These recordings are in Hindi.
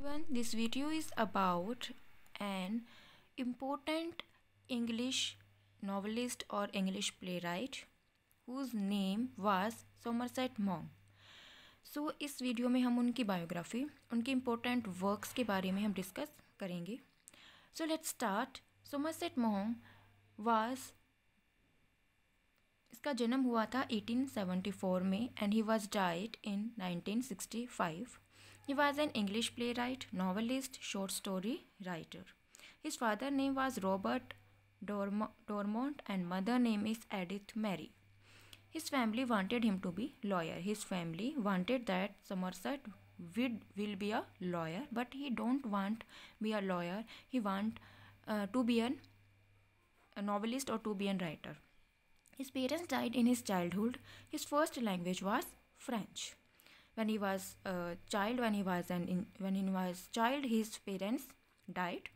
everyone this video is about an important english novelist or english playwright whose name was somerset maugham so, इस वीडियो में हम उनकी बायोग्राफी उनकी इम्पोर्टेंट वर्क्स के बारे में हम डिस्कस करेंगे so let's start Somerset Maugham was इसका जन्म हुआ था 1874 में and he was died in 1965 He was an English playwright, novelist, short story writer. His father name was Robert Dormont and mother name is Edith Mary. His family wanted him to be lawyer. His family wanted that Somerset will, will be a lawyer, but he don't want be a lawyer. He want uh, to be an, a novelist or to be a writer. His parents died in his childhood. His first language was French when he was a child when he was an in, when he was child his parents died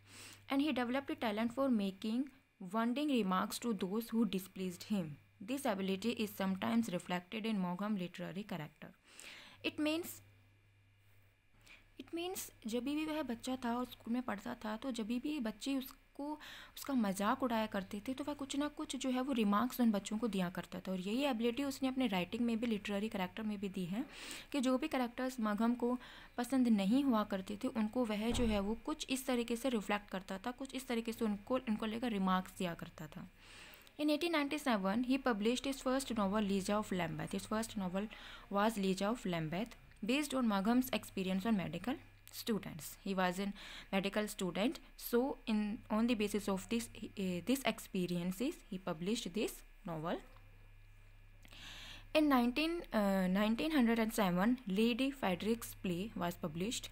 and he developed a talent for making wounding remarks to those who displeased him this ability is sometimes reflected in Maugham literary character it means it means जब भी वह बच्चा था और स्कूल में पढ़ता था तो जब भी बच्चे उस को उसका मज़ाक उड़ाया करते थे तो वह कुछ ना कुछ जो है वो रिमार्क्स उन बच्चों को दिया करता था। और यही एबिलिटी उसने अपने राइटिंग में भी लिटरेरी करेक्टर में भी दी है कि जो भी करेक्टर्स मगहम को पसंद नहीं हुआ करते थे उनको वह जो है वो कुछ इस तरीके से रिफ्लेक्ट करता था कुछ इस तरीके से उनको उनको लेकर रिमार्क्स दिया करता था। In 1897, he published his first novel, Leisure of Lambeth. His first novel was Leisure of Lambeth, based on Magham's experience on medical. Students he was a medical student so in on the basis of this uh, this experiences he published this novel in 19, uh, 1907 lady frederick's play was published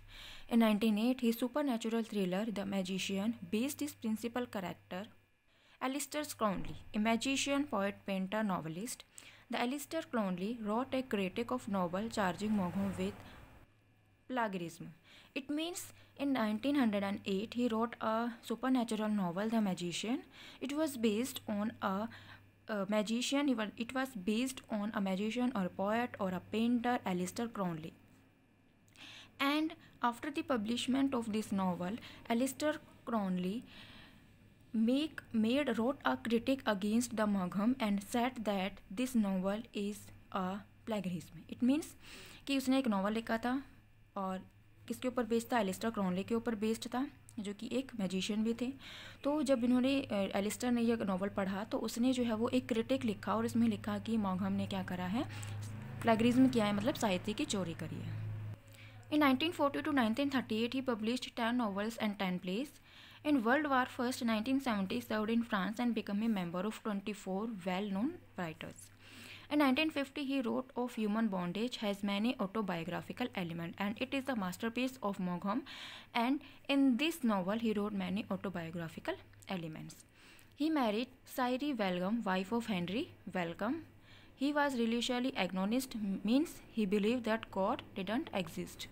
in 1908 his supernatural thriller the magician based his principal character Alistair Crowley, a magician, poet, painter, novelist. The Alistair Crowley wrote a critic of novel charging Maugham with plagiarism. It means in 1908 he wrote a supernatural novel the magician it was based on a magician it was based on a magician और पोएट और a painter Aleister Crowley and after the publishment of this novel Aleister Crowley make made wrote a critic against the मघम and said that this novel is a plagiarism it means कि उसने एक नॉवल लिखा था और किसके ऊपर बेस्ड था एलिस्टर क्रॉनले के ऊपर बेस्ड था, जो कि एक मैजिशियन भी थे तो जब इन्होंने एलिस्टर ने यह नावल पढ़ा तो उसने जो है वो एक क्रिटिक लिखा और इसमें लिखा कि मॉघम ने क्या करा है प्लेगरिज्म किया है मतलब साहित्य की चोरी करी है in 1940 to 1938 he published 10 novels and ten 10 plays. In World War First 1970 served in France and became a member of 24 well-known writers. In 1950, he wrote of human bondage has many autobiographical elements and it is the masterpiece of Maugham and in this novel he wrote many autobiographical elements. He married Sairi Welcome, wife of Henry Welcome. He was religiously agnostic, means he believed that God didn't exist.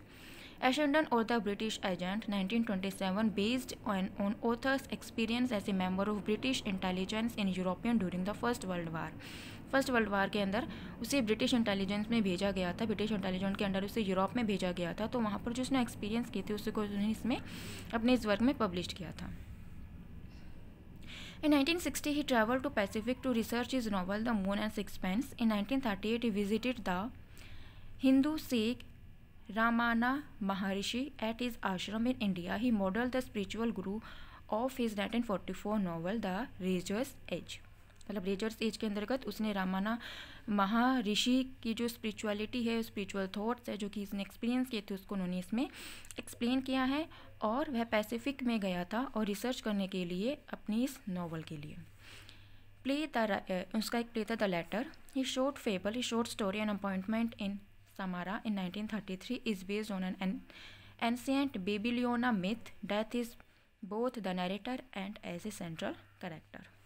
Ashenden or the British Agent 1927 based on, on author's experience as a member of British intelligence in European during the First World War. First world war के अंदर उसे ब्रिटिश इंटेलिजेंस में भेजा गया था ब्रिटिश इंटेलिजेंस के अंडर उसे यूरोप में भेजा गया था तो वहाँ पर जो उसने एक्सपीरियंस किए थे उसको उसने इसमें अपने इस वर्क में पब्लिश किया था In 1960, he traveled to Pacific to research his novel The Moon and Sixpence. In 1938, he visited the Hindu Sikh Ramana Maharishi at his ashram in India. He modeled the spiritual guru of his 1944 novel The Razor's Edge. मतलब रेजर्स एज के अंतर्गत उसने रामाना महाऋषि की जो स्पिरिचुअलिटी है स्पिरिचुअल थॉट्स है, जो कि इसने एक्सपीरियंस किए थे, उसको उन्होंने इसमें एक्सप्लेन किया है और वह पैसिफिक में गया था और रिसर्च करने के लिए अपनी इस नावल के लिए। प्ले द उसका एक प्ले था the letter he short fable he short story an appointment in Samarra in 1933 is based on an ancient Babylonian myth death is both the narrator and as a central character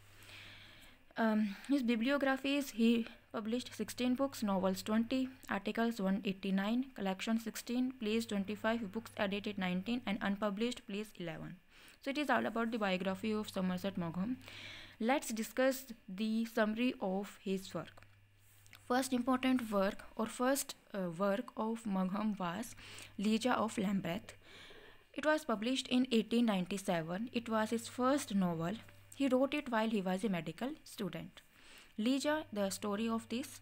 Um, his bibliography is he published 16 books, novels 20, articles 189, collection 16, plays 25, books edited 19, and unpublished plays 11. So it is all about the biography of Somerset Maugham. Let's discuss the summary of his work. First important work or first uh, work of Maugham was Leisure of Lambeth. It was published in 1897. It was his first novel. He wrote it while he was a medical student. Lija, the story of this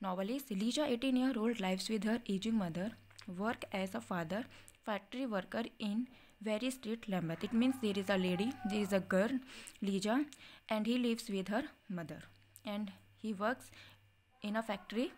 novel is Lija, 18 year old, lives with her aging mother, work as a father, factory worker in very street Lambeth. It means there is a lady, there is a girl, Lija, and he lives with her mother. And he works in a factory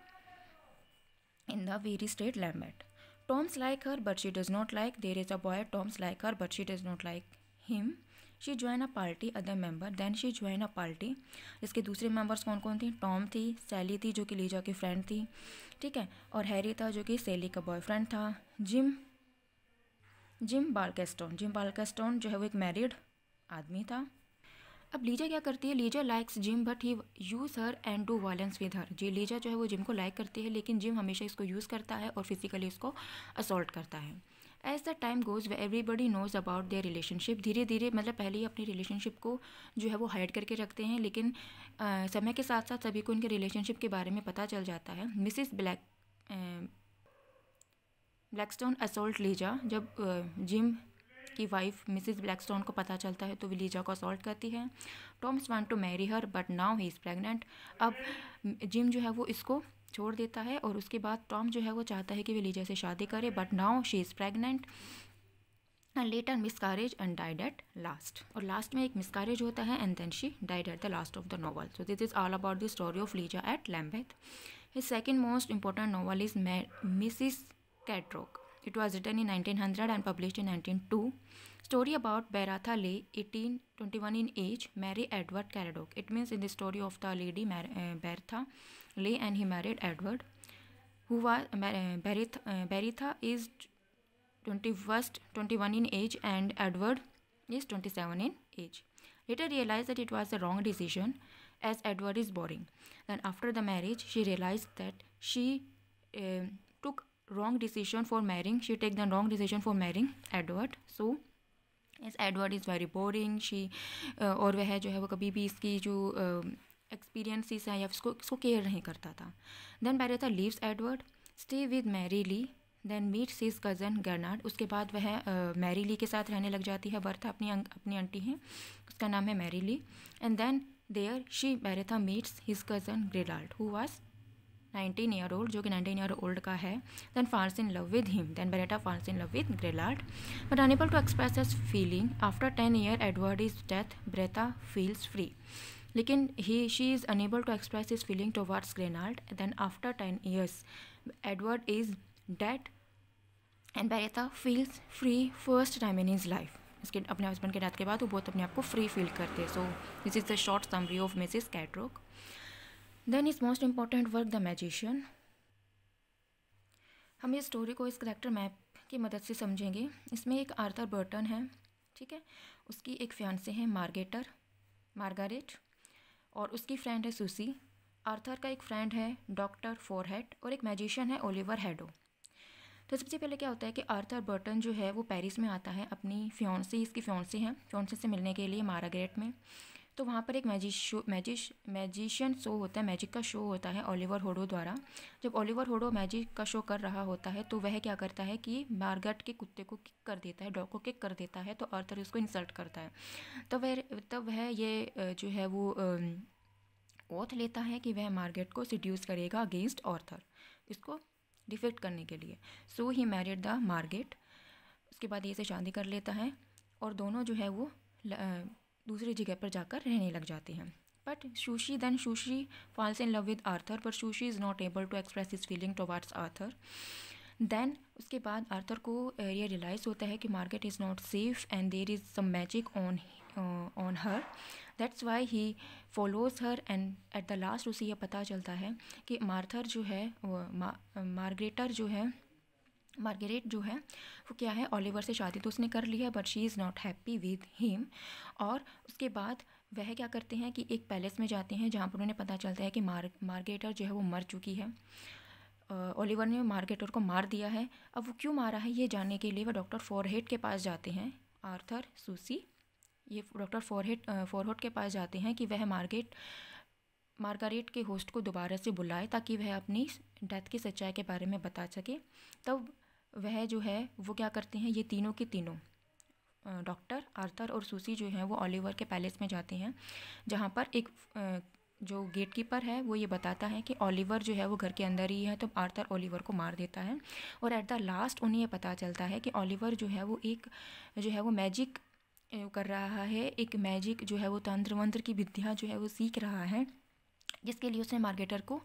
in the very street Lambeth. Tom's like her, but she does not like. There is a boy, Tom's like her, but she does not like him. She join a party other member then she join a party इसके दूसरे मेंबर्स कौन कौन थी? टॉम थी सैली थी, जो कि लीजा की फ्रेंड थी। ठीक है? और हैरी था, जो कि सैली का बॉयफ्रेंड था। Jim Jim Blakeston Jim Blakeston जो है, वो एक मैरिड आदमी था। अब लीजा क्या करती है? Liza likes Jim but he use her and do violence with her ji Liza जो है, वो जिम को लाइक करती है, लेकिन जिम हमेशा इसको यूज़ करता है और फिजिकली इसको असॉल्ट करता है। As the time goes way everybody knows about their relationship धीरे धीरे मतलब पहले ही अपनी रिलेशनशिप को जो है वो हाइड करके रखते हैं लेकिन आ, समय के साथ साथ सभी को उनके रिलेशनशिप के बारे में पता चल जाता है। Mrs Black Blackstone assault Liza जब जिम की वाइफ मिसिस ब्लैकस्टोन को पता चलता है तो वो लीजा को असॉल्ट करती है। Toms want to marry her but now he is pregnant अब जिम जो है वो इसको छोड़ देता है और उसके बाद टॉम जो है वो चाहता है कि वे लीजा से शादी करे but now she is pregnant and later miscarriage and died at last और लास्ट में एक मिसकारेज होता है and then she died at the last of the novel so this is all about the story of Liza at Lambeth his second most important novel is Mrs Craddock It was written in 1900 and published in 1902. Story about Beratha Lee, 1821 in age, marry Edward Caradoc. It means in the story of the lady Mar- uh, Bertha Lee and he married Edward, who was uh, Beritha, uh, Beritha is 21st, 21 in age and Edward is 27 in age. Later realized that it was the wrong decision as Edward is boring. Then after the marriage, she realized that she uh, took wrong decision for marrying she take the wrong decision for marrying edward so as Edward is very boring she और वह जो है वो कभी भी इसकी जो एक्सपीरियंसिस है या इसको इसको केयर नहीं करता था। Then Bertha leaves Edward stay with Mary Leigh then meet his cousin गर्नार्ड उसके बाद वह मैरी ली के साथ रहने लग जाती है वर्थ अपनी अपनी आंटी हैं, उसका नाम है Mary Leigh and then there she Bertha meets his cousin Gerald who was 19 year old जो कि 19 ईयर ओल्ड का है. Then falls in love with him then Bertha falls in love with Gerald but unable to express his feeling after ten year Edward is death Bertha feels free लेकिन he she is unable to express his feeling towards ग्रेनाल्ड then after ten years Edward is dead and Bertha feels free first time in his life इसके, अपने हस्बैंड के डेथ के बाद वो बहुत अपने आप को फ्री फील करते so this is the short summary of Mrs Craddock then is most important work the magician हम इस स्टोरी को इस करेक्टर मैप की मदद से समझेंगे। इसमें एक आर्थर बर्टन है, ठीक है? उसकी एक फ्यानसे हैं मार्गेटर मार्गारेट और उसकी फ्रेंड है सुसी आर्थर का एक फ्रेंड है डॉक्टर फोरहेड और एक मैजिशियन है ओलिवर हैडो तो सबसे पहले क्या होता है कि आर्थर बर्टन जो है वो पेरिस में आता है, अपनी फ्योन्सी इसकी फ्योन्सी हैं फ्योन्सी से मिलने के लिए माराग्रेट में। तो वहाँ पर एक magic show, magic, magician show होता है, मैजिक का शो होता है ओलिवर होडो द्वारा। जब ओलिवर होडो मैजिक का शो कर रहा होता है तो वह क्या करता है कि मार्गट के कुत्ते को किक कर देता है, डॉग को किक कर देता है तो अर्थर उसको इंसल्ट करता है। तो वह, तब वह ये जो है वो ओथ लेता है कि वह मार्गेट को सिड्यूस करेगा अगेंस्ट ऑर्थर इसको डिफेक्ट करने के लिए। So he married the Margaret, उसके बाद ये से शादी कर लेता है, और दोनों जो है वो दूसरी जगह पर जाकर रहने लग जाते हैं। But Susie then Susie falls in love with Arthur पर Susie is not able to express his feeling towards Arthur then उसके बाद आर्थर को ये रियलाइज़ होता है कि Margaret is not safe and there is some magic on on her that's why he follows her and at the last उसे यह पता चलता है कि मार्थर जो है मार्ग्रेटर जो है मार्गरेट जो है, वो क्या है, ओलिवर से शादी तो उसने कर ली है but she is not happy with him और उसके बाद वह क्या करते हैं कि एक पैलेस में जाते हैं, जहाँ पर उन्हें पता चलता है कि मार, मार्गेटर जो है वो मर चुकी है। ओलिवर ने मार्गेटर को मार दिया है। अब वो क्यों मारा है ये जानने के लिए वह डॉक्टर फोरहेड के पास जाते हैं। आर्थर, सूसी, ये डॉक्टर फोरहेड फोरहेड के पास जाते हैं कि वह मार्गेट, मार्गारेट के होस्ट को दोबारा से बुलाए ताकि वह अपनी डेथ की सच्चाई के बारे में बता सके। तब वह जो है, वो क्या करते हैं, ये तीनों के तीनों डॉक्टर आर्थर और सूसी जो हैं, वो ओलिवर के पैलेस में जाते हैं, जहाँ पर एक जो गेट कीपर है, वो ये बताता है कि ओलिवर जो है, वो घर के अंदर ही है तो आर्थर ओलिवर को मार देता है और एट द लास्ट उन्हें ये पता चलता है कि ओलिवर जो है, वो एक, जो है, वो मैजिक कर रहा है, एक मैजिक जो है, वो तंत्र मंत्र की विद्या जो है, वो सीख रहा है, जिसके लिए उसने मार्केटर को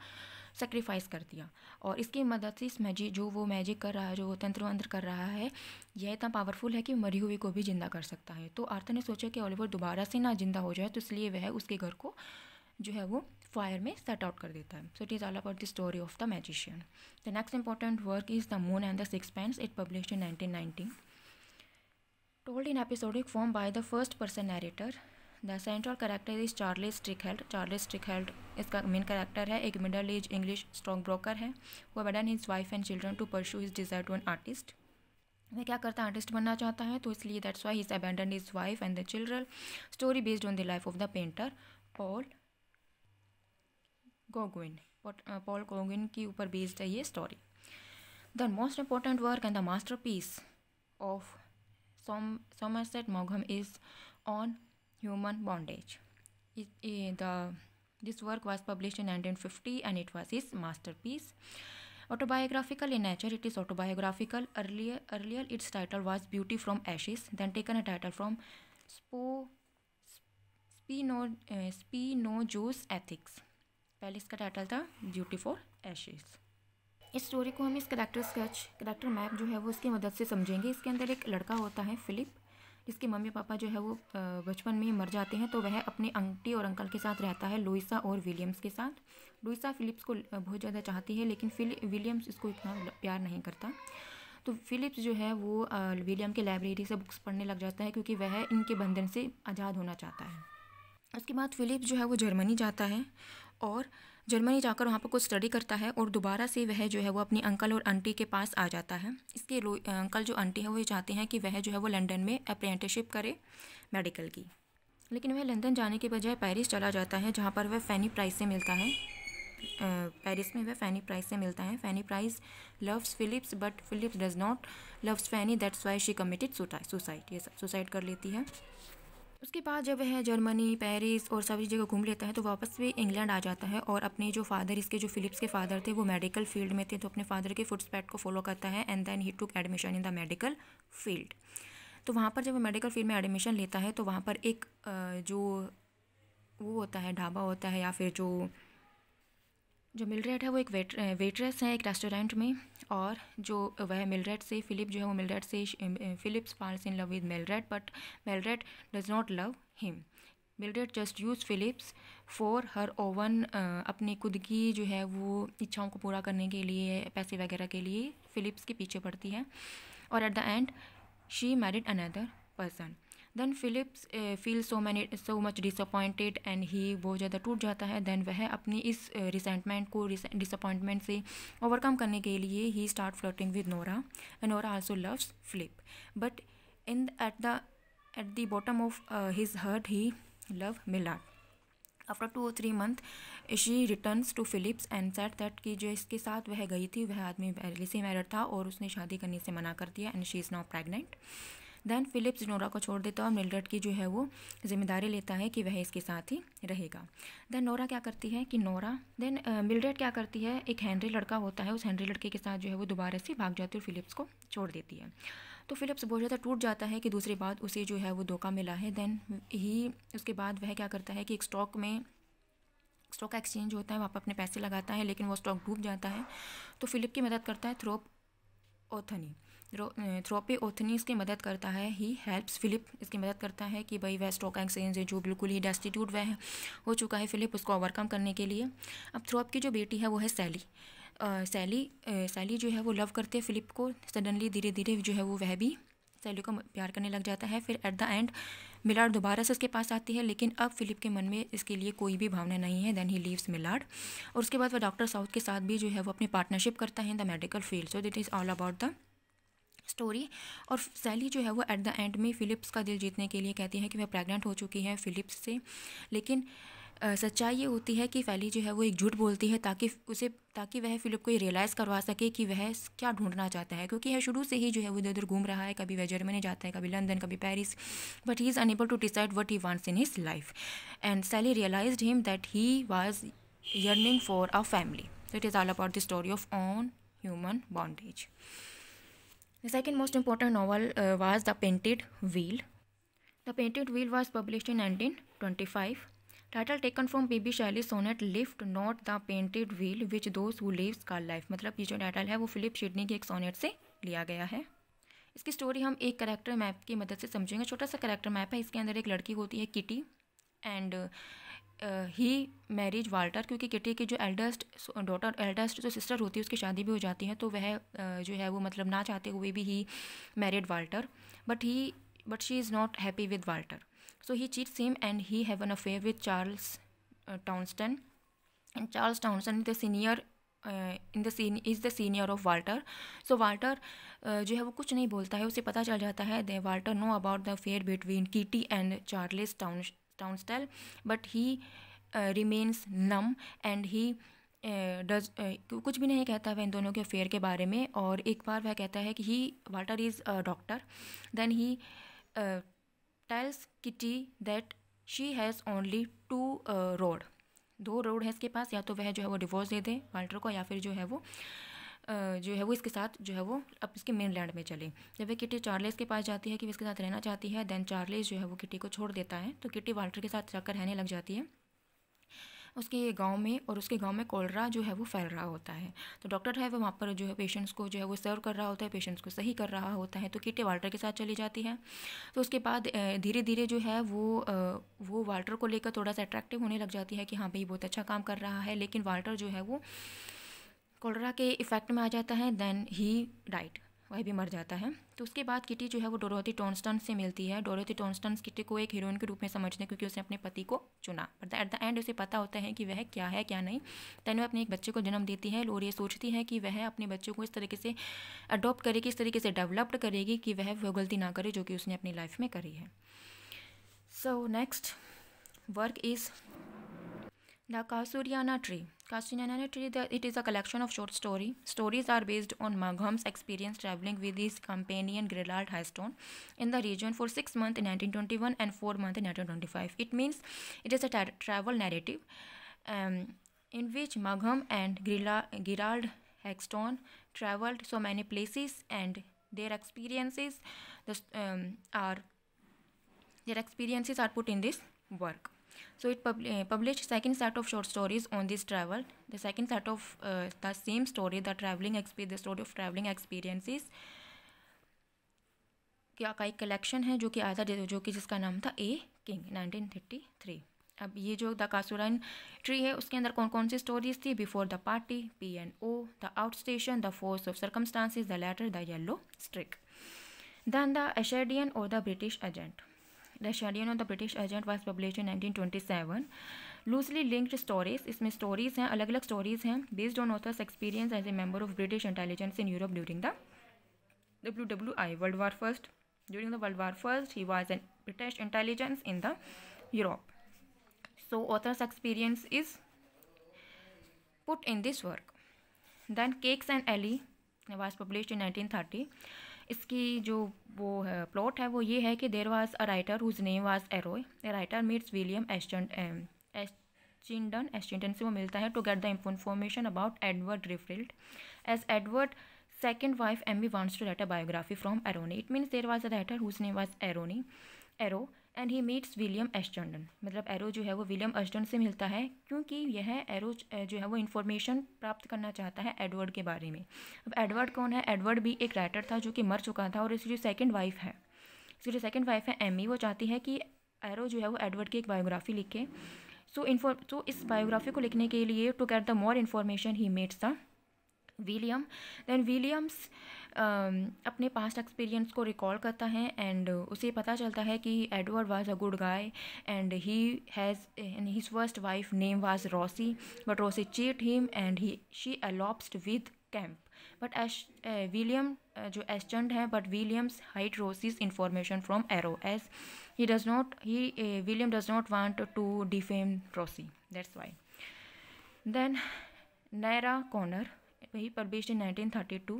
सेक्रीफाइस कर दिया। और इसकी मदद से इस मैजिक जो वो मैजिक कर रहा है, जो तंत्र मंत्र कर रहा है, यह इतना पावरफुल है कि मरी हुई को भी ज़िंदा कर सकता है। तो आर्थर ने सोचा कि ओलिवर दोबारा से ना ज़िंदा हो जाए तो इसलिए वह उसके घर को जो है वो फायर में सेट आउट कर देता है। So it is all about the story of the magician the next important work is the moon and the sixpence it publish in nineteen nineteen told in episodic form by the first person narrator the central character is Charles Strickland Charles Strickland इसका मेन करेक्टर है, एक middle age English stock broker है। वो abandon his wife and children to pursue his desire to an artist वह क्या करता है? आर्टिस्ट बनना चाहता है तो इसलिए that's why his abandon his wife and the children story based on the life of the painter Paul Gauguin Paul Gauguin के ऊपर बेस्ड है ये story the most important work and the masterpiece of Somerset Maugham is on human bondage. It, the, this work was published in 1950 and it was his masterpiece. Autobiographical in nature, it is autobiographical. Earlier, earlier its title was Beauty from Ashes, then taken a title from Spo, Spino, uh, Spinoza's Ethics. पहले इसका टाइटल था ब्यूटी फॉर एशेज़ इस स्टोरी को हम इस करेक्टर स्केच करेक्टर मैप जो है वो उसकी मदद से समझेंगे इसके अंदर एक लड़का होता है फिलिप जिसके मम्मी पापा जो है वो बचपन में मर जाते हैं तो वह अपने आंटी और अंकल के साथ रहता है लुइसा और विलियम्स के साथ। लुइसा फिलिप्स को बहुत ज़्यादा चाहती है, लेकिन फिल, विलियम्स इसको इतना प्यार नहीं करता। तो फिलिप्स जो है वो विलियम के लाइब्रेरी से बुक्स पढ़ने लग जाता है, क्योंकि वह इनके बंधन से आज़ाद होना चाहता है। उसके बाद फिलिप्स जो है वो जर्मनी जाता है, और जर्मनी जाकर वहाँ पर कुछ स्टडी करता है और दोबारा से वह जो है वो अपनी अंकल और आंटी के पास आ जाता है। इसके अंकल जो आंटी है वो ये चाहते हैं कि वह जो है वो लंदन में अप्रेंटिसशिप करे मेडिकल की। लेकिन वह लंदन जाने के बजाय पेरिस चला जाता है, जहाँ पर वह फैनी प्राइस से मिलता है। पेरिस में वह फैनी प्राइस से मिलता है। Fanny Price loves Philips but Philips does not loves Fanny that's why she committed suicide ये सुसाइड कर लेती है। उसके बाद जब वह जर्मनी, पेरिस और सभी जगह घूम लेता है तो वापस भी इंग्लैंड आ जाता है और अपने जो फादर इसके जो फिलिप्स के फादर थे, वो मेडिकल फ़ील्ड में थे तो अपने फादर के फुटस्पैट को फॉलो करता है and then he took admission in the medical field तो वहाँ पर जब वो मेडिकल फ़ील्ड में एडमिशन लेता है तो वहाँ पर एक जो वो होता है, ढाबा होता है या फिर जो जो मिलरेट है, वो एक वेट वेटरेस है एक रेस्टोरेंट में और जो वह मिलरेट से फिलिप जो है वो मिलरेट से Philips falls in love with Mildred but Mildred does not love him Mildred just use Philips for her own अपनी खुद की जो है वो इच्छाओं को पूरा करने के लिए, पैसे वगैरह के लिए फिलिप्स के पीछे पड़ती है और at the end she married another person then Philips feel so many so much disappointed and he बहुत ज़्यादा टूट जाता है। देन वह अपनी इस रिसेंटमेंट uh, को डिसअपॉइंटमेंट से ओवरकम करने के लिए he start flirting with Nora and Nora also loves Philip but in at the at the bottom of his heart he love Mildred after two three month she returns to Philips and set that कि जो इसके साथ वह गई थी वह आदमी पहले से मैरिड था और उसने शादी करने से मना कर दिया and she is not pregnant then Philips Nora को छोड़ देता है और मिलरेड की जो है वो ज़िम्मेदारी लेता है कि वह इसके साथ ही रहेगा। देन नोरा क्या करती है कि नोरा देन मिलरेड क्या करती है? एक हैंनरी लड़का होता है, उस हैंनरी लड़के के साथ जो है वो दोबारा से भाग जाती है और फिलिप्स को छोड़ देती है। तो फिलिप्स बहुत ज़्यादा टूट जाता है कि दूसरी बात उसे जो है वो धोखा मिला है। देन ही उसके बाद वह क्या करता है कि एक स्टॉक में स्टॉक एक्सचेंज होता है, वहाँ पर अपने पैसे लगाता है, लेकिन वो स्टॉक डूब जाता है। तो फिलिप की मदद करता है थ्रोप ओथनी। थ्रोपे ओथनी इसकी मदद करता है ही हेल्प्स फिलिप इसकी मदद करता है कि भाई वह स्टॉक एक्सचेंज है जो बिल्कुल ही डेस्टिट्यूट वह हो चुका है फिलिप उसको ओवरकम करने के लिए। अब थ्रोप की जो बेटी है वो है सैली सैली सैली जो है वो लव करते हैं फिलिप को सडनली धीरे धीरे जो है वो वह भी सैली को प्यार करने लग जाता है, फिर एट द एंड मिलाड दोबारा से उसके पास आती है, लेकिन अब फिलिप के मन में इसके लिए कोई भी भावना नहीं है देन ही लीव्स मिलाड। और उसके बाद वह डॉक्टर साउथ के साथ भी जो है वो अपनी पार्टनरशिप करता है in the medical field so that is all about the story और सैली जो है वो एट द एंड में फ़िलिप्स का दिल जीतने के लिए कहती है कि वह प्रेग्नेंट हो चुकी है फ़िलिप्स से। लेकिन सच्चाई ये होती है कि फैली जो है वो एक झूठ बोलती है ताकि उसे, ताकि वह फिलिप को ये रियलाइज़ करवा सके कि वह क्या ढूंढना चाहता है। क्योंकि यह शुरू से ही जो है वो इधर उधर घूम रहा है, कभी वह जर्मनी जाता है, कभी लंदन कभी Paris but he is unable to decide what he wants in his life and Sally realize him that he was yearning for a family So is is about the story of on human bondage. The second most important novel uh, was The Painted Wheel. The Painted Wheel was published in 1925. Title taken from B.B. Shelley's sonnet Lift Not the Painted Wheel which those who lives call life. मतलब ये जो टाइटल है वो फिलिप शिडनी के एक सोनेट से लिया गया है इसकी स्टोरी हम एक करेक्टर मैप की मदद से समझेंगे छोटा सा करेक्टर मैप है इसके अंदर एक लड़की होती है Kitty and he marriage Walter, क्योंकि किटी की जो एल्डेस्ट डॉटर एल्डेस्ट जो सिस्टर होती है, उसकी शादी भी हो जाती है तो वह जो है वो मतलब ना चाहते हुए भी he married Walter. But he but she is not happy with Walter. So he cheats same and he have an affair with Charles Townsend and Charles Townsend the senior in the scene is the senior of Walter. So Walter जो है वो कुछ नहीं बोलता है, उसे पता चल जाता है they Walter know about the affair between Kitty and Charles town Townsend but he remains numb and he does कुछ भी नहीं कहता वह इन दोनों के अफेयर के बारे में और एक बार वह कहता है कि he Walter is a doctor then he tells Kitty that she has only two road दो रोड है इसके पास, या तो वह जो है वो डिवोर्स दे दे वाल्टर को, या फिर जो है वो जो है वो इसके साथ जो है वो अब इसके मेन लैंड में चले। जब वह किटी चार्लेस के पास जाती है कि वो इसके साथ रहना चाहती है देन चार्लेस जो है वो किटी को छोड़ देता है तो किटी वाल्टर के साथ जाकर रहने लग जाती है। उसके गाँव में और उसके गाँव में कोलरा जो है वो फैल रहा होता है। तो डॉक्टर है वो वहाँ पर जो है पेशेंट्स को जो है वो सर्व कर रहा होता है पेशेंट्स को सही कर रहा होता है तो किटे वाल्टर के साथ चली जाती है। तो उसके बाद धीरे धीरे जो है वो वो वाल्टर को लेकर थोड़ा सा अट्रैक्टिव होने लग जाती है कि हाँ भाई बहुत अच्छा काम कर रहा है, लेकिन वाल्टर जो है वो कोलरा के इफ़ेक्ट में आ जाता है देन ही डाइट वह भी मर जाता है। तो उसके बाद किटी जो है वो डोरोथी टॉन्स्टन से मिलती है। डोरोथी टॉन्स्टन किटी को एक हीरोइन के रूप में समझते हैं क्योंकि उसने अपने पति को चुना। बट एट द एंड उसे पता होता है कि वह क्या है, क्या नहीं। तैन वह अपने एक बच्चे को जन्म देती है और ये सोचती है कि वह अपने बच्चों को इस तरीके से अडोप्ट करेगी इस तरीके से डेवलप्ड करेगी कि वह वो गलती ना करे जो कि उसने अपनी लाइफ में करी है। So next work is The Kasuriana Tree. Kasuriana Tree, the, it is a collection of short story. Stories are based on Magham's experience traveling with his companion Grillard Hystone in the region for six months in 1921 and four months in 1925. It means it is a tra travel narrative um, in which Magham and Grilla Girard Hexton traveled so many places and their experiences um, are their experiences are put in this work. So it pub uh, published second set of short stories on this travel. The second set of uh, the same story, the traveling experience, the story of traveling experiences. क्या का एक कलेक्शन है जो कि आया था जो कि जिसका नाम था ए किंग 1933 अब ये जो द कासुराइन ट्री है उसके अंदर कौन कौन सी स्टोरीज थी before the party P N O the out station the force of circumstances the letter the yellow streak then the Ashenden और the British agent the Ashenden of the British agent was publish in nineteen twenty seven loosely linked stories इसमें स्टोरीज हैं अलग अलग स्टोरीज हैं based on author's experience as a member of British intelligence in Europe during the W W I world war first during the world war first he was an British intelligence in the Europe so, author's experience is put in this work. Then cakes and ellie was published in 1930 इसकी जो वो है प्लॉट है, वो ये है कि there was a writer whose name was Alroy writer meets William Ashenden Ashenden Ashenden से वो मिलता है to get the information about Edward Driffield as Edward second wife M B wants to write a biography from Alroy it means there was a writer whose name was Alroy Alroy and he meets William Ashenden मतलब एरो जो है वो विलियम एस्टन से मिलता है, क्योंकि यह एरो जो है वो इन्फॉर्मेशन प्राप्त करना चाहता है एडवर्ड के बारे में। अब एडवर्ड कौन है? एडवर्ड भी एक राइटर था जो कि मर चुका था और इसकी जो सेकेंड वाइफ है, इसकी जो सेकेंड वाइफ है एमी वो चाहती है कि एरो जो है वो एडवर्ड की एक बायोग्राफी लिखे। सो इन्फॉर सो इस बायोग्राफी को लिखने के लिए to get the more information he meets the William then Williams अपने पास्ट एक्सपीरियंस को रिकॉल करता है एंड उसे पता चलता है कि Edward was a good guy and he has his first wife name was Rosie but Rosie cheat him and he she eloped with Kemp but Ash William जो एस्टेंट हैं but Williams hide Rosie's information from Alroy as he does not he William does not want to defame Rosie that's why then narrow corner वही publish in 1932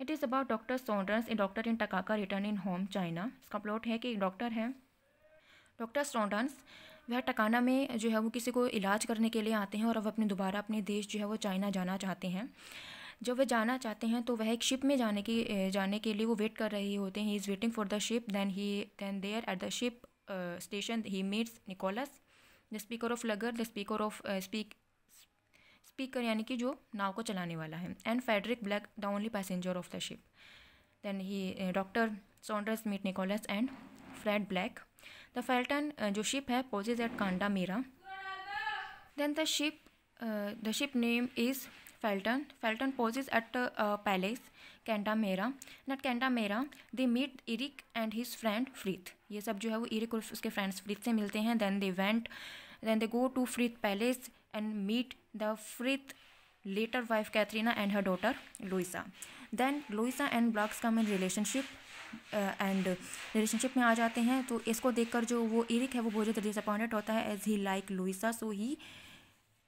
it is about doctor Saunders a doctor in Takaka return in home China इसका प्लॉट है कि एक डॉक्टर है डॉक्टर स्टोंडन्स वह टकाना में जो है वो किसी को इलाज करने के लिए आते हैं और अब अपने दोबारा अपने देश जो है वो चाइना जाना चाहते हैं। जब वे जाना चाहते हैं तो वह एक शिप में जाने की जाने के लिए वो वेट कर रहे होते हैं। He is waiting for the ship then he then there at the ship station he meets Nicholas the speaker of lugger the speaker of speak speaker यानी कि जो नाव को चलाने वाला है। And Frederick Black the only passenger of the ship then he doctor Saunders meet Nicholas and Fred Black the Felton जो शिप है pauses at Kanda Meira then the ship the ship name is Felton Felton pauses at palace Kanda Meira not Kanda Meira they meet Erik and his friend Frith ये सब जो है वो इरिक और उसके फ्रेंड्स फ्रीथ से मिलते हैं। Then they went then they go to Frith palace and meet the Frith later wife Katharina and her daughter Louisa then Louisa and Blacks come in relationship and relationship में आ जाते हैं। तो इसको देखकर जो वो इरिक है, वो बहुत ज़्यादा डिसअपॉइंटेड होता है as he like Louisa so he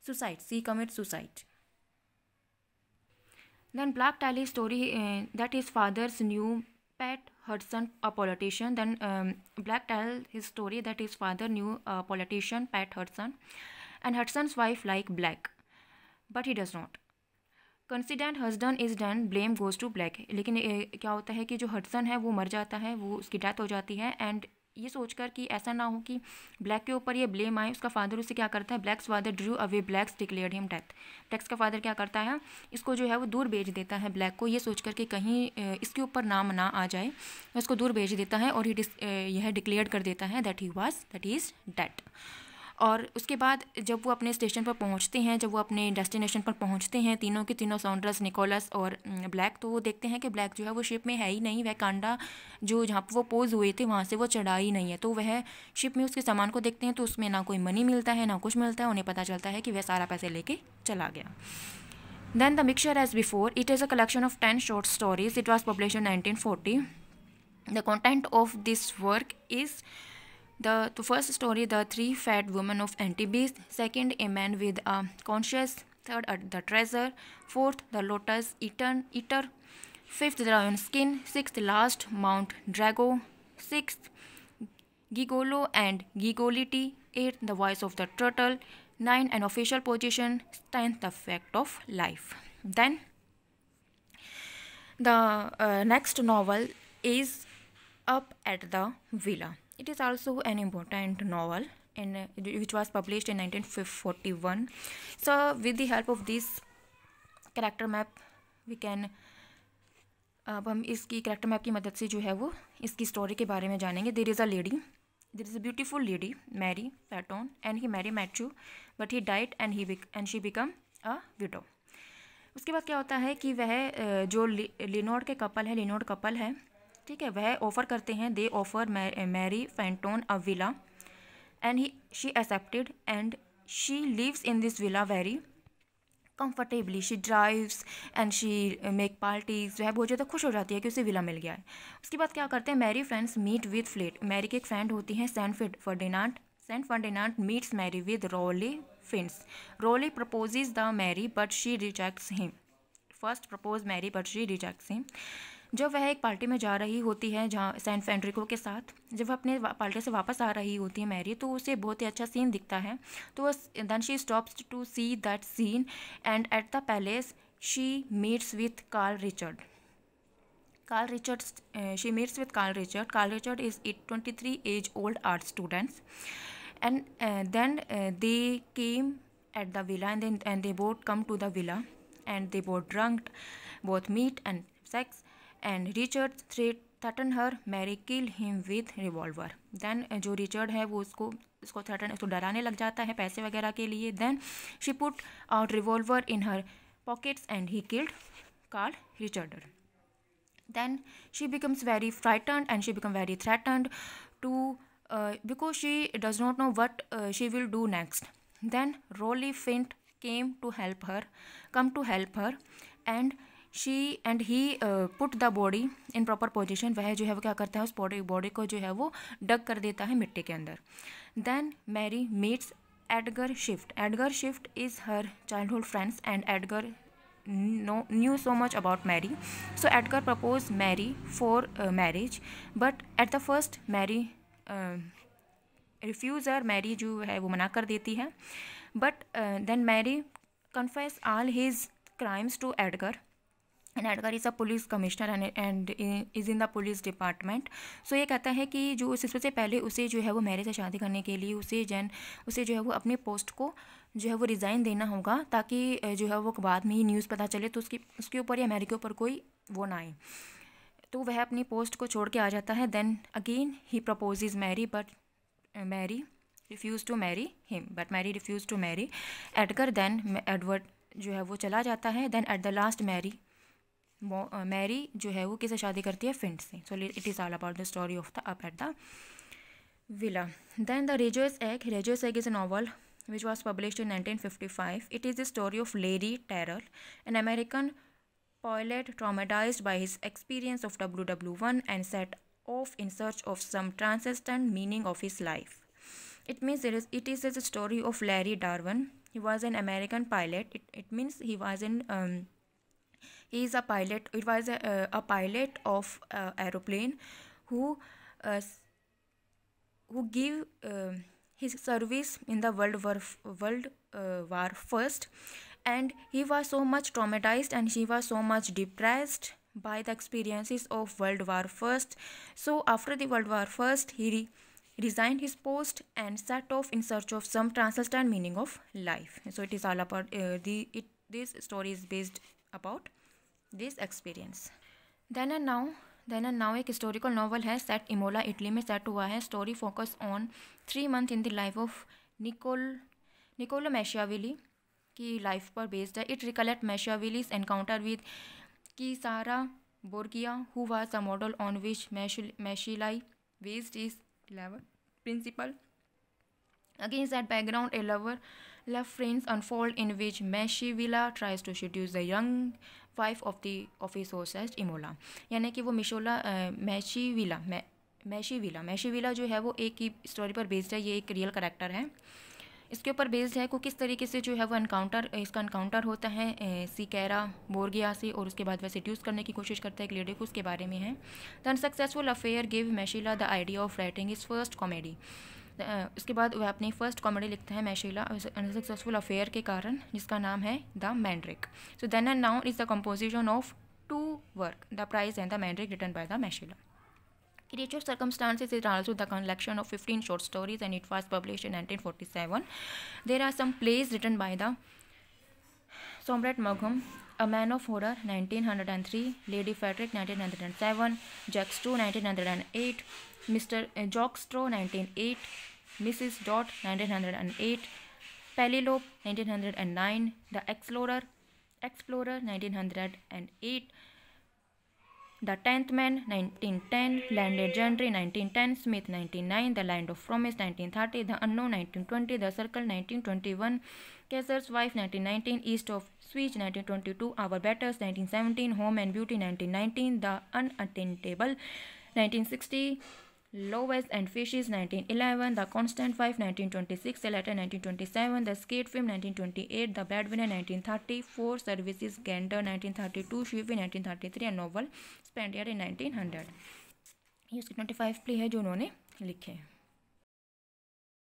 suicide C commit suicide then Black tell story that his father's new Pat Hudson a politician then Black tell his story that his father new politician Pat Hudson and Hudson's wife like Black but he does not consent हजडन is done blame goes to Black लेकिन ए, क्या होता है कि जो हडसन है वो मर जाता है वो उसकी डेथ हो जाती है एंड ये सोचकर कि ऐसा ना हो कि ब्लैक के ऊपर ये ब्लेम आए उसका फादर उसे क्या करता है? Black's father drew away Black's declared him death Black's का फादर क्या करता है? इसको जो है वो दूर भेज देता है ब्लैक को ये सोचकर कि कहीं इसके ऊपर नाम ना आ जाए इसको दूर भेज देता है और ये यह डिक्लेयर कर देता है that he was that his dead और उसके बाद जब वो अपने स्टेशन पर पहुँचते हैं, जब वो अपने डेस्टिनेशन पर पहुँचते हैं, तीनों के तीनों साउंड्रस निकोलस और ब्लैक तो वो देखते हैं कि ब्लैक जो है वो शिप में है ही नहीं। वह कांडा जो जहाँ पर वो पोज हुए थे, वहाँ से वो चढ़ा ही नहीं है। तो वह शिप में उसके सामान को देखते हैं तो उसमें ना कोई मनी मिलता है, ना कुछ मिलता है। उन्हें पता चलता है कि वह सारा पैसे लेके चला गया। The mixture as before it is a collection of ten short stories it was publish in nineteen forty the content of this work is The, first story, The Three Fat Women of Antibes. Second, A Man with a Conscience. Third, The Treasure. Fourth, The Lotus Eaten, Eater. Fifth, The Lion Skin. Sixth, Last Mount Drago. Sixth, Gigolo and Gigolity. Eighth, The Voice of the Turtle. Nine, An Official Position. Tenth, The Fact of Life. Then, the uh, next novel is Up at the Villa. It is also an important novel in uh, which was published in 1941. So with the help of this character map we can अब हम इसकी करेक्टर मैप की मदद से जो है वो इसकी स्टोरी के बारे में जानेंगे there is a lady there is a beautiful lady Mary Panton and he Mary Matthew but he died and he and she become a widow उसके बाद क्या होता है कि वह जो लिनोड के कपल है लिनोड कपल है ठीक है, वह ऑफ़र करते हैं they offer Mary Panton a villa and he she accepted and she lives in this villa very comfortably she drives and she make parties वह बहुत ज़्यादा खुश हो जाती है कि उसे विला मिल गया है। उसके बाद क्या करते हैं Mary friends meet with Flint Mary की एक फ्रेंड होती हैं San Ferdinand San Ferdinand meets Mary with Rowley Flint Rowley proposes the Mary but she rejects him first propose Mary but she rejects him जब वह एक पार्टी में जा रही होती है, जहाँ सैन फेंड्रिको के साथ, जब वह अपने पार्टी से वापस आ रही होती है मैरी तो उसे बहुत ही अच्छा सीन दिखता है। तो then she stops to see that scene and at the palace she meets with Karl Richard Karl Richard she meets with Karl Richard Karl Richard is it twenty three age old art students and then they came at the villa and and they both come to the villa and they both drunk both meet and sex and Richard threaten her Mary kill him with revolver then जो रिचर्ड है वो उसको उसको थ्रेटन उसको डराने लग जाता है पैसे वगैरह के लिए then she put out revolver in her pockets and he killed Karl Richard becomes very frightened and she becomes very threatened to uh, because she does not know what uh, she will do next then rolly fint came to help her come to help her and she and he put the body in proper position वह जो है वो क्या करता है, उस बॉडी बॉडी को जो है वो डग कर देता है मिट्टी के अंदर। Then Mary meets Edgar Swift Edgar Swift is her childhood friends and Edgar know knew so much about Mary so Edgar propose Mary for marriage but at the first Mary refuses Mary जो है वो मना कर देती है। But then Mary confess all his crimes to Edgar and Edgar is a police commissioner and is in the police department so ये कहता है कि जो सबसे पहले उसे जो है वो मैरिज से शादी करने के लिए उसे जैन, उसे जो है वो अपने पोस्ट को जो है वो रिज़ाइन देना होगा ताकि जो है वो बाद में ही न्यूज़ पता चले तो उसकी, उसके ऊपर या मैरी के ऊपर कोई वो ना आए। तो वह अपनी पोस्ट को छोड़ के आ जाता है। Then again he propose Mary but Mary refuse to marry him but Mary refuse to marry Edgar then Edward जो है वो चला जाता है। Then eight the last Mary Mary जो है वो किसे शादी करती है? फिंट से। सो it is all about the story of the up at the villa then the रेजोस egg रेजोस egg is a novel which was publish in nineteen fifty five it is the story of Larry Darrell an American pilot traumatize by his experience of W W one and set off in search of some transcendent meaning of his life it means it is the story of Larry Darrell he was an American pilot it means he was in he is a pilot it was a, uh, a pilot of uh, aeroplane who uh, who give uh, his service in the world war world uh, war first. And he was so much traumatized and he was so much depressed by the experiences of world war first. So after the world war first he re resigned his post and set off in search of some transcendent meaning of life. So it is all about uh, the it this story is based about this experience then and now then and now एक हिस्टोरिकल नॉवल है सेट इमोला इटली में सेट हुआ है। Story focus on three month in the life of Nicol Niccolo Machiavelli की लाइफ पर बेस्ड है। It recollect Machiavelli's encounter with Cesare Borgia who was a model on which Machiavelli based his lever principal against that background a lover love friends unfold in which Meshivila tries to seduce the young wife of the of his hostess Imola यानी कि वो मिशोला Machiavelli Machiavelli Machiavelli जो है वो एक ही स्टोरी पर बेस्ड है, ये एक रियल करेक्टर है। इसके ऊपर बेस्ड है को किस तरीके से जो है वो एनकाउंटर इसका एनकाउंटर होता है सिकेरा बोरगिया से और उसके बाद वह ड्यूस करने की कोशिश करता है एक लेडी को उसके बारे में है। The unsuccessful affair give Machiavelli the idea of writing his first comedy उसके बाद वह अपनी फ़र्स्ट कॉमेडी लिखते हैं मैशीला अनसक्सेसफुल अफेयर के कारण, जिसका नाम है the Mandrake so then and now is the composition of two work the Prince and the Mandrake written by the Machiavelli creative circumstances is also the collection of fifteen short stories and it was publish in nineteen forty seven there are some plays written by the Somerset मघम A Man of Horror 1903, Lady Frederick 1907, Jack Stew 1908, Mr. Jock eh, Jockstraw 1908, Mrs. Dot 1908, Penelope 1909, The Explorer, Explorer 1908, The Tenth Man 1910, Landed Gentry 1910, Smith 1909, The Land of Promise 1930, The Unknown 1920, The Circle 1921, Kaiser's Wife 1919, East of Switch 1922, Our Batters 1917, Home and Beauty 1919, The Unattainable 1960, Loaves and Fishes 1911, The Constant Wife 1926, The Letter 1927, The Skate Film 1928, The Breadwinner 1930, Four Services Gander 1932, Shivi 1933 and novel Spendier in 1900. ये उसके 25 प्ले है जो उन्होंने लिखे हैं